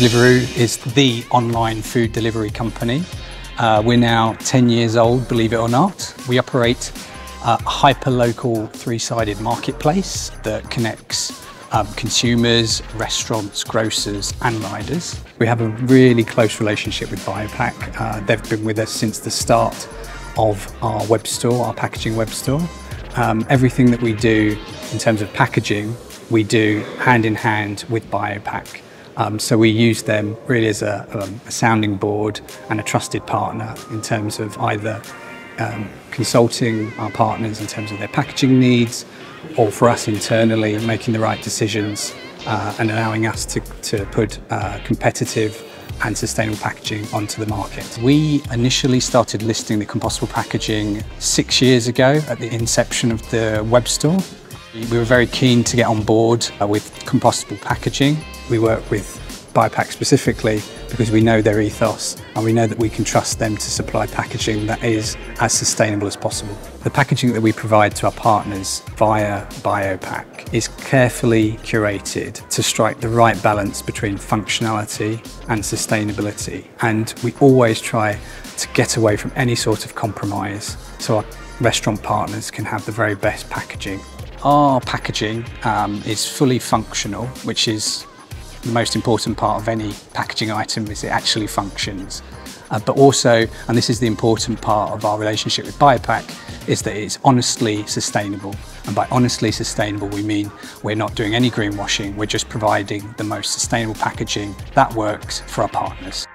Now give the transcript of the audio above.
Deliveroo is the online food delivery company. Uh, we're now 10 years old, believe it or not. We operate a hyper-local three-sided marketplace that connects um, consumers, restaurants, grocers and riders. We have a really close relationship with BioPak. Uh, they've been with us since the start of our web store, our packaging web store. Um, everything that we do in terms of packaging, we do hand in hand with BioPak. Um, so we use them really as a, um, a, sounding board and a trusted partner in terms of either um, consulting our partners in terms of their packaging needs or for us internally making the right decisions uh, and allowing us to, to put uh, competitive and sustainable packaging onto the market. We initially started listing the compostable packaging six years ago at the inception of the web store. We were very keen to get on board uh, with compostable packaging. We work with BioPak specifically because we know their ethos and we know that we can trust them to supply packaging that is as sustainable as possible. The packaging that we provide to our partners via BioPak is carefully curated to strike the right balance between functionality and sustainability and we always try to get away from any sort of compromise so our restaurant partners can have the very best packaging. Our packaging um, is fully functional, which is the most important part of any packaging item is it actually functions. Uh, but also, and this is the important part of our relationship with BioPak, is that it's honestly sustainable. And by honestly sustainable, we mean we're not doing any greenwashing, we're just providing the most sustainable packaging that works for our partners.